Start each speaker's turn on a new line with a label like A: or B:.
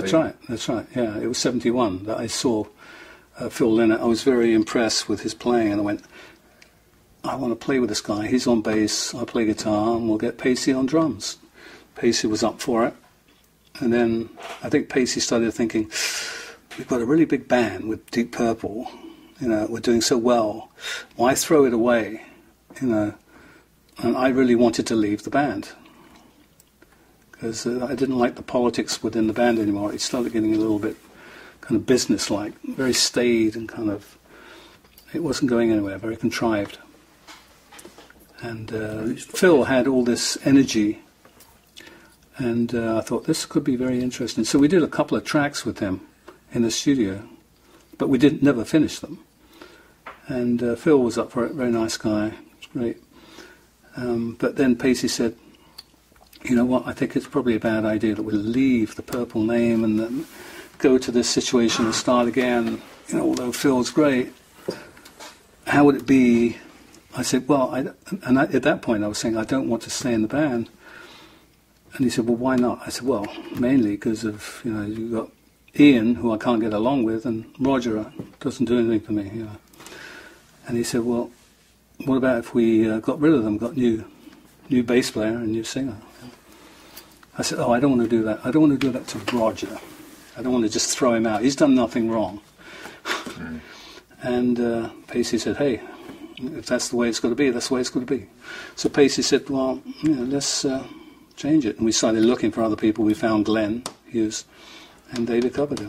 A: That's right. That's right. Yeah, it was '71 that I saw uh, Phil Lynott. I was very impressed with his playing, and I went, "I want to play with this guy. He's on bass. I play guitar, and we'll get Pacey on drums." Pacey was up for it, and then I think Pacey started thinking, "We've got a really big band with Deep Purple. You know, we're doing so well. Why throw it away? You know." And I really wanted to leave the band because uh, I didn't like the politics within the band anymore. It started getting a little bit kind of business-like, very staid and kind of. It wasn't going anywhere. Very contrived. And uh, Phil had all this energy, and uh, I thought this could be very interesting. So we did a couple of tracks with him in the studio, but we didn't never finish them. And uh, Phil was up for it. Very nice guy. It's great. Um, but then Pacey said, you know what, I think it's probably a bad idea that we leave the purple name and then go to this situation and start again. You know, although Phil's great, how would it be? I said, well, I, and I, at that point I was saying, I don't want to stay in the band. And he said, well, why not? I said, well, mainly because of, you know, you've got Ian, who I can't get along with, and Roger uh, doesn't do anything for me, you know. And he said, well, what about if we uh, got rid of them, got new, new bass player and new singer? I said, oh, I don't want to do that. I don't want to do that to Roger. I don't want to just throw him out. He's done nothing wrong. And uh, Pacey said, hey, if that's the way it's going to be, that's the way it's going to be. So Pacey said, well, you know, let's uh, change it. And we started looking for other people. We found Glenn Hughes, and David Coverdale.